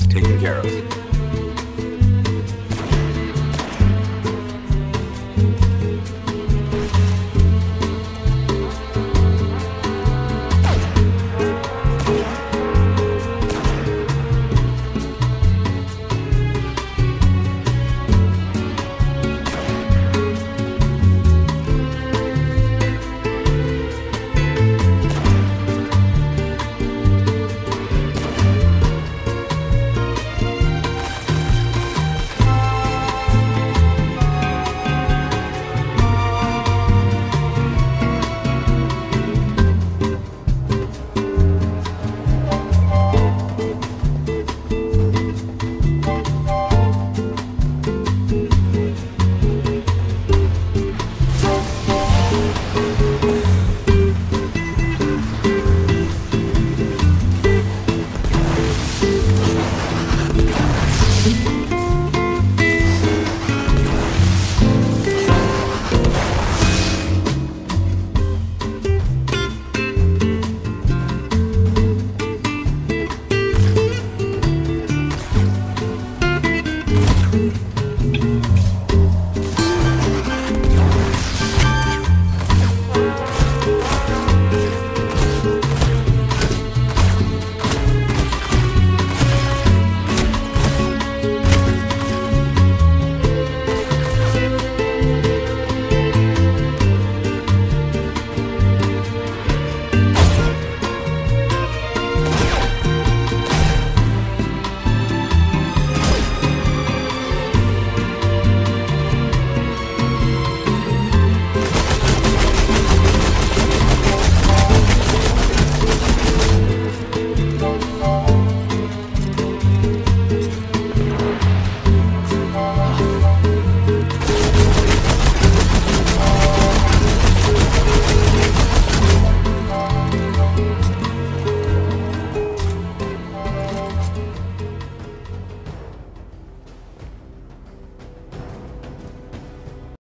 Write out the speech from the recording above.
It's taken care of.